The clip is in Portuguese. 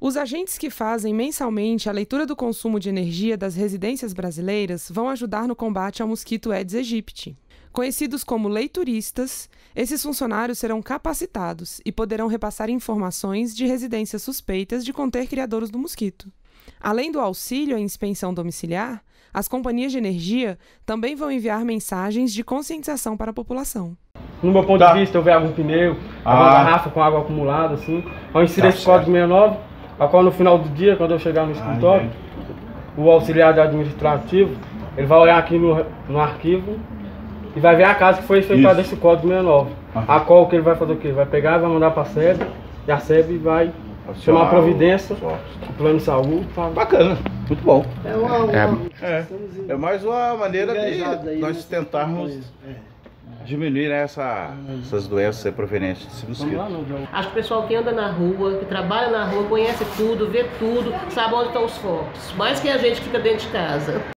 Os agentes que fazem mensalmente a leitura do consumo de energia das residências brasileiras vão ajudar no combate ao mosquito Aedes aegypti. Conhecidos como leituristas, esses funcionários serão capacitados e poderão repassar informações de residências suspeitas de conter criadouros do mosquito. Além do auxílio à inspeção domiciliar, as companhias de energia também vão enviar mensagens de conscientização para a população. No meu ponto Tá. de vista, eu ver algum pneu, Ah. alguma garrafa com água acumulada, assim, ao inserir Tá esse código 69, a qual no final do dia, quando eu chegar no escritório, o auxiliar de administrativo, ele vai olhar aqui no, no arquivo e vai ver a casa que foi Isso. esse código 69. Aham. A qual que ele vai fazer o quê? Vai pegar, vai mandar para a SEB, e a SEB vai chamar a providência, o plano de saúde, pra- Bacana, muito bom. É uma, uma É, é mais uma maneira de nós tentarmos É. diminuir né, essa, essas doenças provenientes desse mosquito. Acho que o pessoal que anda na rua, que trabalha na rua, conhece tudo, vê tudo, sabe onde estão os focos. Mais que a gente que fica dentro de casa.